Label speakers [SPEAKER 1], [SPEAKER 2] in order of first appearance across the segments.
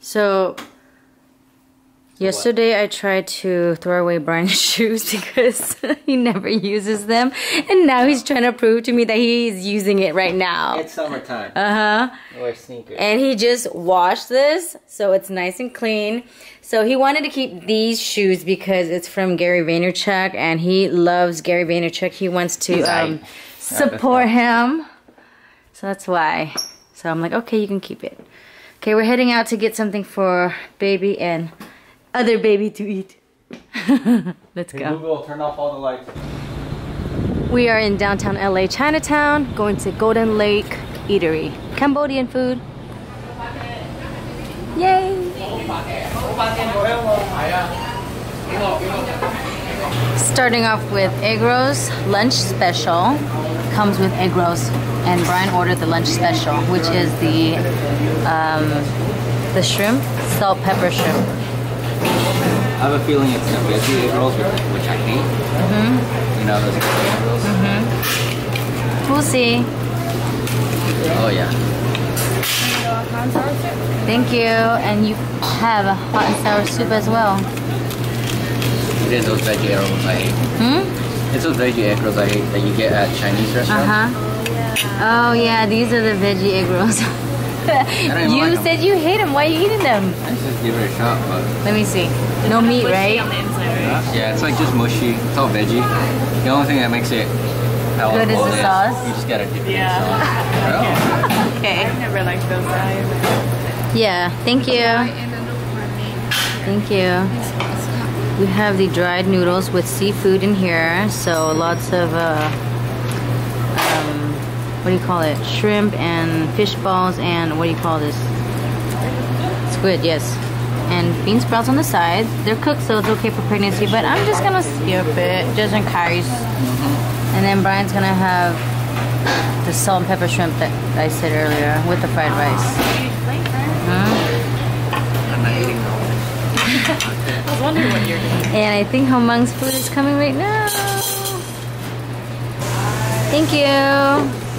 [SPEAKER 1] So yesterday I tried to throw away Brian's shoes because he never uses them, and now he's trying to prove to me that he's using it right now.
[SPEAKER 2] It's summertime.
[SPEAKER 1] Uh huh.
[SPEAKER 2] Wear sneakers.
[SPEAKER 1] And he just washed this, so it's nice and clean. So he wanted to keep these shoes because it's from Gary Vaynerchuk, and he loves Gary Vaynerchuk. He wants to um, support him. So that's why. So I'm like, okay, you can keep it. Okay, we're heading out to get something for baby and other baby to eat. Let's
[SPEAKER 2] Hey,
[SPEAKER 1] go.
[SPEAKER 2] Google, turn off all the lights.
[SPEAKER 1] We are in downtown LA, Chinatown, going to Golden Lake Eatery. Cambodian food. Yay! Starting off with egg rolls, lunch special. Comes with egg rolls, and Brian ordered the lunch special, which is the um, the shrimp, salt pepper shrimp.
[SPEAKER 2] I have a feeling it's the veggie egg rolls, which, I hate. Mm-hmm. You know those veggie egg rolls?
[SPEAKER 1] We'll see.
[SPEAKER 2] Oh yeah.
[SPEAKER 1] Thank you, and you have a hot and sour soup as well.
[SPEAKER 2] It is those veggie egg rolls I hate.
[SPEAKER 1] Hmm?
[SPEAKER 2] It's those veggie egg rolls I hate that you get at Chinese restaurants.
[SPEAKER 1] Uh huh. Oh yeah, these are the veggie egg rolls. you
[SPEAKER 2] like 'em.
[SPEAKER 1] said you hate them. Why are you eating them?
[SPEAKER 2] I just give it a shot, but
[SPEAKER 1] Let me see. No meat, right? Inside, right?
[SPEAKER 2] yeah, it's like just mushy. It's all veggie. The only thing that makes it palatable
[SPEAKER 1] Good is the sauce?
[SPEAKER 2] You just gotta dip it
[SPEAKER 3] Yeah.
[SPEAKER 2] in sauce.
[SPEAKER 1] Okay.
[SPEAKER 3] I never liked those guys.
[SPEAKER 1] Yeah. Thank you. Thank you. We have the dried noodles with seafood in here, so lots of uh, what do you call it? Shrimp and fish balls and what do you call this? Squid, yes. And bean sprouts on the side. They're cooked, so it's okay for pregnancy. But I'm just gonna skip it, just in case. And then Brian's gonna have the salt and pepper shrimp that I said earlier with the fried rice.
[SPEAKER 2] I'm not eating.
[SPEAKER 3] I was wondering what you're doing.
[SPEAKER 1] And I think Homang's food is coming right now. Thank you.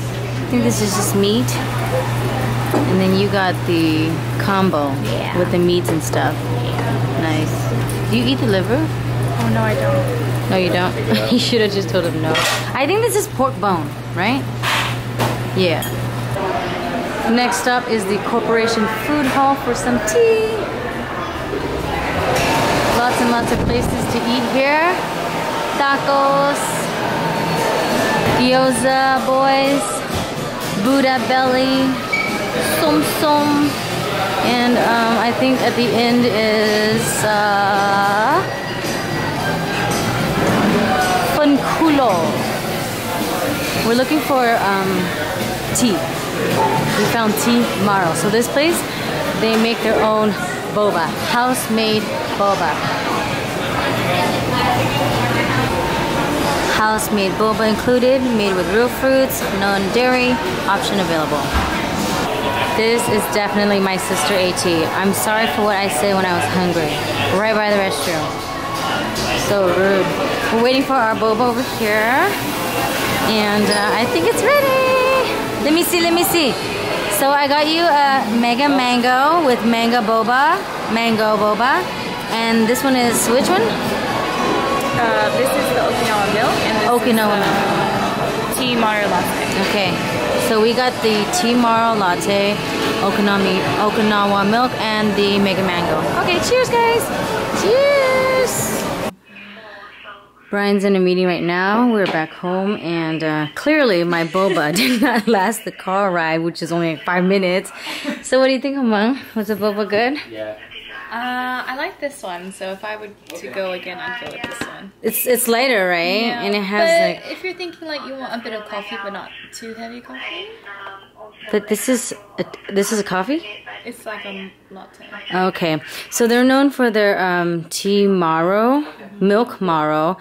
[SPEAKER 1] I think this is just meat. And then you got the combo
[SPEAKER 3] Yeah.
[SPEAKER 1] with the meats and stuff. Nice. Do you eat the liver?
[SPEAKER 3] Oh no, I don't.
[SPEAKER 1] No, you don't. you should have just told him no. I think this is pork bone, right? Yeah. Next up is the Corporation Food Hall for some tea. Lots and lots of places to eat here. Tacos, gyoza boys, Buddha belly, som som, and um, I think at the end is uh, funkulo. We're looking for um, tea. We found tea Maru. So this place, they make their own boba, house-made boba. House-made boba included, made with real fruits, non-dairy, option available. This is definitely my sister AT. I'm sorry for what I said when I was hungry. Right by the restroom. So rude. We're waiting for our boba over here. And uh, I think it's ready. Let me see, let me see. So I got you a mega mango with mango boba, mango boba. And this one is which one?
[SPEAKER 3] Uh, this is the Okinawa milk and this
[SPEAKER 1] Okinawa
[SPEAKER 3] is
[SPEAKER 1] milk.
[SPEAKER 3] the tea Maru latte.
[SPEAKER 1] Okay. So we got the tea Maru latte, Okinawa, Okinawa milk, and the mega mango. Okay, cheers guys. Cheers. Brian's in a meeting right now. We're back home, and uh, clearly my boba did not last the car ride, which is only like five minutes. So, what do you think, Amang? Was the boba good?
[SPEAKER 2] Yeah.
[SPEAKER 3] Uh, I like this one, so if I would to go again, I'd go with this one.
[SPEAKER 1] It's it's lighter, right?
[SPEAKER 3] Yeah,
[SPEAKER 1] And it has
[SPEAKER 3] but
[SPEAKER 1] like,
[SPEAKER 3] if you're thinking like you want a bit of coffee, but not too heavy coffee,
[SPEAKER 1] but this is a, this is a coffee.
[SPEAKER 3] it's like a latte.
[SPEAKER 1] Okay, so they're known for their um, tea Maru, milk Maru,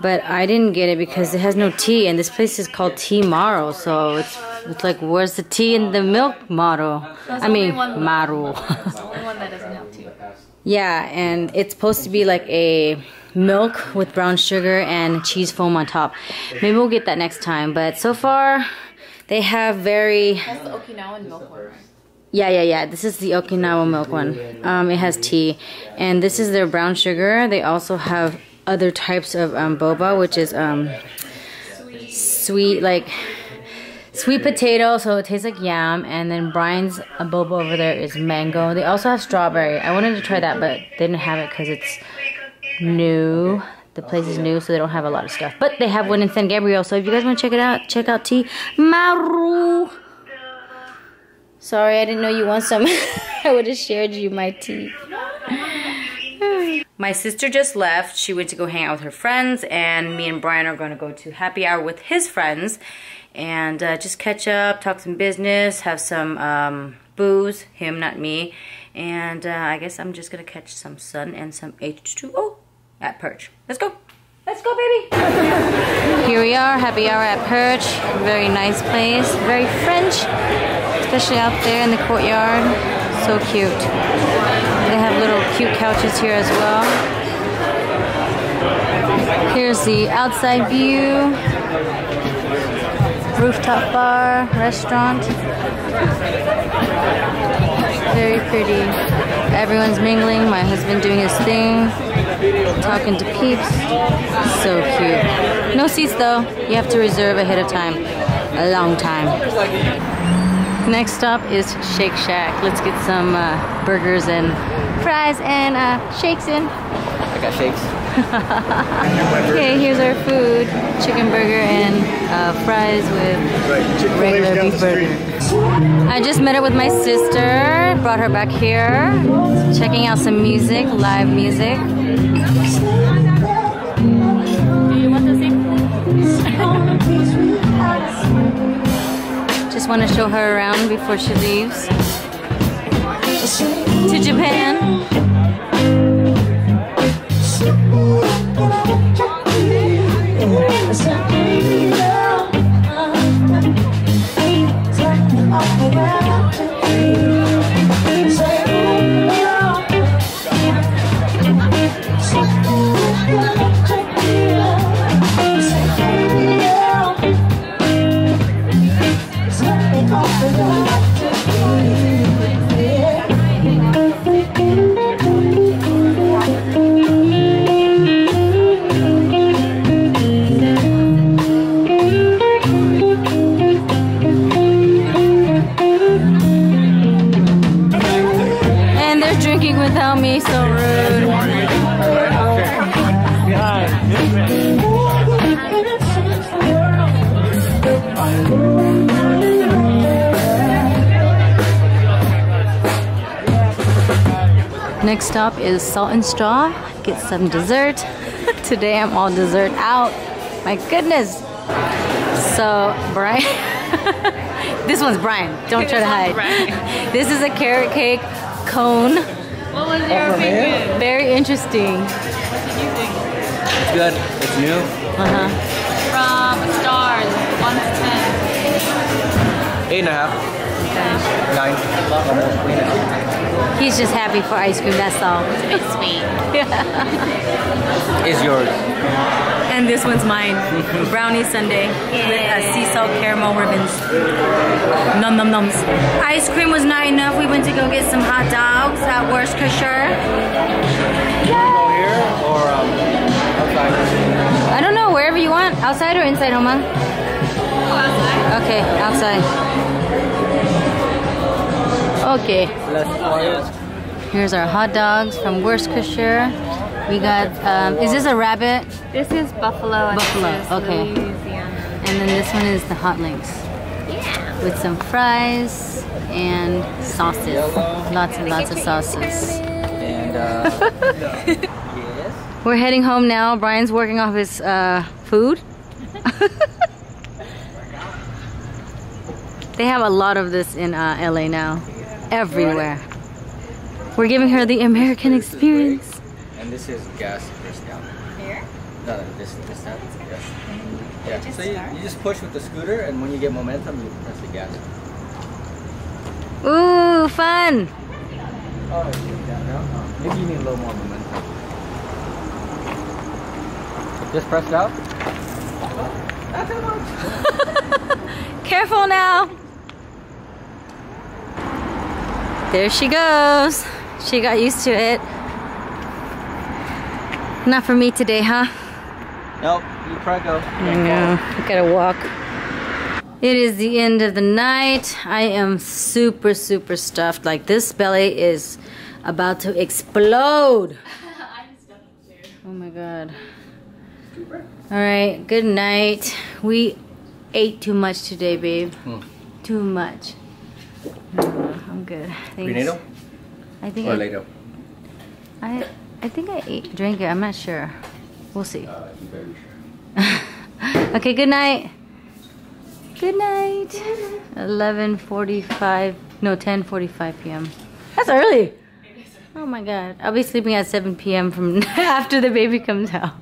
[SPEAKER 1] but I didn't get it because it has no tea, and this place is called Tea Maru, so it's it's like where's the tea and the milk?
[SPEAKER 3] There's
[SPEAKER 1] I mean
[SPEAKER 3] only doesn't have tea.
[SPEAKER 1] yeah, and it's supposed to be like a milk with brown sugar and cheese foam on top. Maybe we'll get that next time, but so far they have very
[SPEAKER 3] That's the Okinawan milk one, right?
[SPEAKER 1] Yeah, yeah, yeah. This is the Okinawa milk one. Um, it has tea, and this is their brown sugar. They also have other types of um, boba, which is um, sweet, like sweet potato, so it tastes like yam. And then Brian's boba over there is mango. They also have strawberry. I wanted to try that, but they didn't have it because it's new. The place is new, so they don't have a lot of stuff. But they have one in San Gabriel, so if you guys want to check it out, check out Tea Maru. Sorry, I didn't know you want some. I would have shared you my tea. My sister just left. She went to go hang out with her friends, and me and Brian are going to go to happy hour with his friends and uh, just catch up, talk some business, have some um, booze. Him, not me. And uh, I guess I'm just going to catch some sun and some H2O at Perch. Let's go. Let's go, baby. Here we are, happy hour at Perch. Very nice place, very French, especially out there in the courtyard. So cute. They have little cute couches here as well. Here's the outside view. Rooftop bar, restaurant. Very pretty. Everyone's mingling. My husband doing his thing. Talking to peeps. So cute. No seats though. You have to reserve ahead of time. A long time. Next stop is Shake Shack. Let's get some uh, burgers and fries and uh, shakes in.
[SPEAKER 2] I got shakes.
[SPEAKER 1] Okay, here's our food. Chicken burger and uh, fries with regular beef burger. I just met up with my sister, brought her back here, checking out some music, live music. Just want to show her around before she leaves to Japan. And Next stop is Salt and Straw. Get some dessert. Today I'm all dessert out. My goodness. So, Brian. this one's Brian. Don't try to hide. This is a carrot cake cone.
[SPEAKER 3] What was your opinion?
[SPEAKER 1] Very interesting.
[SPEAKER 2] It's good. It's new.
[SPEAKER 1] Uh-huh.
[SPEAKER 3] From stars, 1 to 10.
[SPEAKER 2] Eight and a half. Nine. Almost eight and a half.
[SPEAKER 1] He's just happy for ice cream, that's all.
[SPEAKER 3] It's sweet.
[SPEAKER 2] Is yours.
[SPEAKER 1] And this one's mine. Brownie sundae with uh, sea salt caramel ribbons. Num num nums. Ice cream was not enough. We went to go get some hot dogs at Wurstküche.
[SPEAKER 2] Go here or um, outside?
[SPEAKER 1] I don't know, wherever you want. Outside or inside, Homa? Okay, outside. Okay. Here's our hot dogs from Wurstküche. We got, um, is this a rabbit?
[SPEAKER 3] This is buffalo.
[SPEAKER 1] Buffalo, okay.
[SPEAKER 3] Louisiana.
[SPEAKER 1] And then this one is the hot links.
[SPEAKER 3] Yeah.
[SPEAKER 1] With some fries and sauces. Lots and lots of sauces.
[SPEAKER 2] And uh, yes.
[SPEAKER 1] We're heading home now. Brian's working off his uh, food. they have a lot of this in uh, LA now. Everywhere. We're giving her the American experience.
[SPEAKER 2] And this is gas discount.
[SPEAKER 3] Here?
[SPEAKER 2] No, no, this this time. Yes. Yeah. So you, you just push with the scooter, and when you get momentum, you press the gas.
[SPEAKER 1] Ooh, fun!
[SPEAKER 2] Oh, it's down now. Maybe you need a little more momentum. Just press it out. Not too much.
[SPEAKER 1] Careful now! There she goes. She got used to it. Not for me today, huh?
[SPEAKER 2] Nope, you try go.
[SPEAKER 1] No, I gotta walk. It is the end of the night. I am super, super stuffed. Like this belly is about to explode. I'm stuffing too. Oh my god. All right, good night. We ate too much today, babe.
[SPEAKER 2] Hmm.
[SPEAKER 1] Too much. No, I'm good. Thanks.
[SPEAKER 2] Prenatal
[SPEAKER 1] I think
[SPEAKER 2] or
[SPEAKER 1] I,
[SPEAKER 2] later?
[SPEAKER 1] I, I think I ate, drank it. I'm not sure. We'll see.
[SPEAKER 2] Uh, very sure.
[SPEAKER 1] okay, good night. Good night. 11:45. No, 10:45 p.m. That's early. Oh my god. I'll be sleeping at 7 p.m. from after the baby comes out.